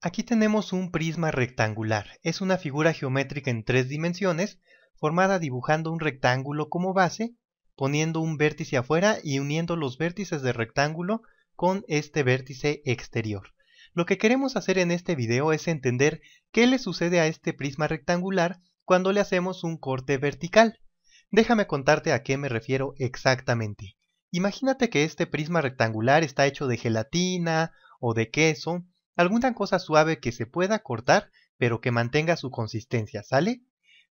Aquí tenemos un prisma rectangular. Es una figura geométrica en tres dimensiones, formada dibujando un rectángulo como base, poniendo un vértice afuera y uniendo los vértices del rectángulo con este vértice exterior. Lo que queremos hacer en este video es entender qué le sucede a este prisma rectangular cuando le hacemos un corte vertical. Déjame contarte a qué me refiero exactamente. Imagínate que este prisma rectangular está hecho de gelatina o de queso, alguna cosa suave que se pueda cortar, pero que mantenga su consistencia, ¿sale?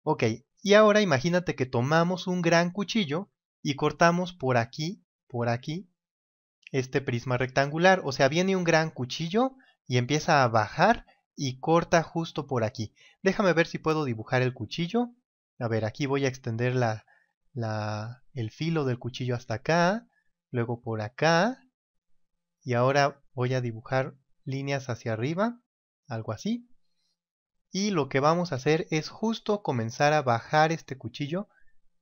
Ok, y ahora imagínate que tomamos un gran cuchillo y cortamos por aquí, por aquí, este prisma rectangular. O sea, viene un gran cuchillo y empieza a bajar y corta justo por aquí. Déjame ver si puedo dibujar el cuchillo. A ver, aquí voy a extender la, la, el filo del cuchillo hasta acá, luego por acá, y ahora voy a dibujar líneas hacia arriba, algo así. Y lo que vamos a hacer es justo comenzar a bajar este cuchillo.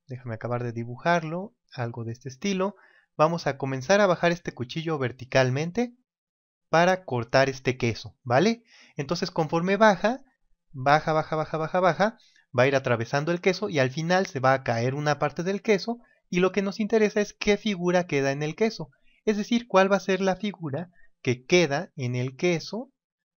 Déjame acabar de dibujarlo, algo de este estilo. Vamos a comenzar a bajar este cuchillo verticalmente para cortar este queso, ¿vale? Entonces conforme baja, baja, baja, baja, baja, baja, va a ir atravesando el queso y al final se va a caer una parte del queso y lo que nos interesa es qué figura queda en el queso, es decir, cuál va a ser la figura que queda en el queso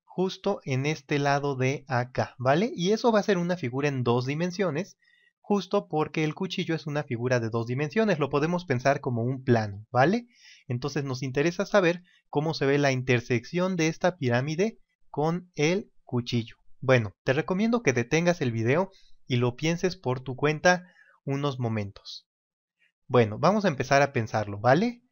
justo en este lado de acá, ¿vale? Y eso va a ser una figura en dos dimensiones, justo porque el cuchillo es una figura de dos dimensiones, lo podemos pensar como un plano, ¿vale? Entonces nos interesa saber cómo se ve la intersección de esta pirámide con el cuchillo. Bueno, te recomiendo que detengas el video y lo pienses por tu cuenta unos momentos. Bueno, vamos a empezar a pensarlo, ¿vale?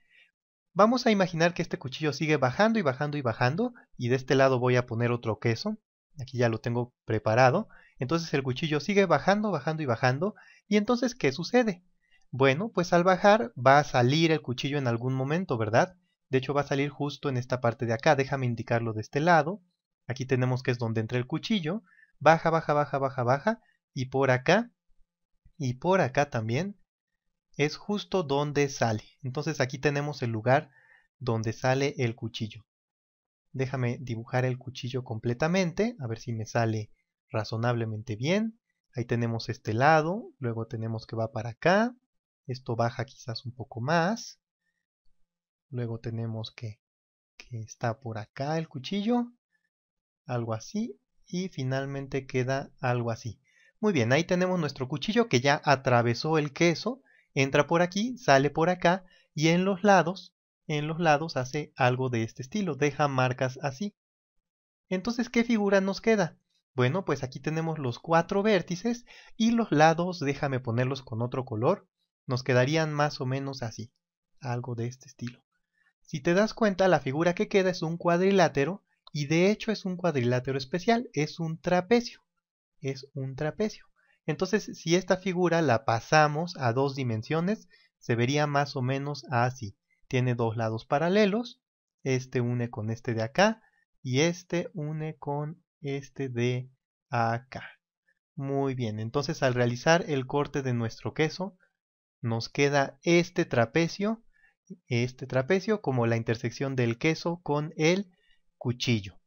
Vamos a imaginar que este cuchillo sigue bajando y bajando y bajando y de este lado voy a poner otro queso. Aquí ya lo tengo preparado. Entonces el cuchillo sigue bajando, bajando y bajando. ¿Y entonces qué sucede? Bueno, pues al bajar va a salir el cuchillo en algún momento, ¿verdad? De hecho va a salir justo en esta parte de acá. Déjame indicarlo de este lado. Aquí tenemos que es donde entra el cuchillo. Baja, baja, baja, baja, baja. Y por acá. Y por acá también es justo donde sale. Entonces aquí tenemos el lugar donde sale el cuchillo. Déjame dibujar el cuchillo completamente, a ver si me sale razonablemente bien. Ahí tenemos este lado, luego tenemos que va para acá. Esto baja quizás un poco más. Luego tenemos que, que está por acá el cuchillo. Algo así. Y finalmente queda algo así. Muy bien, ahí tenemos nuestro cuchillo que ya atravesó el queso entra por aquí, sale por acá y en los lados, en los lados hace algo de este estilo, deja marcas así. Entonces, ¿qué figura nos queda? Bueno, pues aquí tenemos los cuatro vértices y los lados, déjame ponerlos con otro color, nos quedarían más o menos así, algo de este estilo. Si te das cuenta, la figura que queda es un cuadrilátero y de hecho es un cuadrilátero especial, es un trapecio, es un trapecio. Entonces, si esta figura la pasamos a dos dimensiones, se vería más o menos así. Tiene dos lados paralelos, este une con este de acá y este une con este de acá. Muy bien, entonces al realizar el corte de nuestro queso, nos queda este trapecio, este trapecio como la intersección del queso con el cuchillo.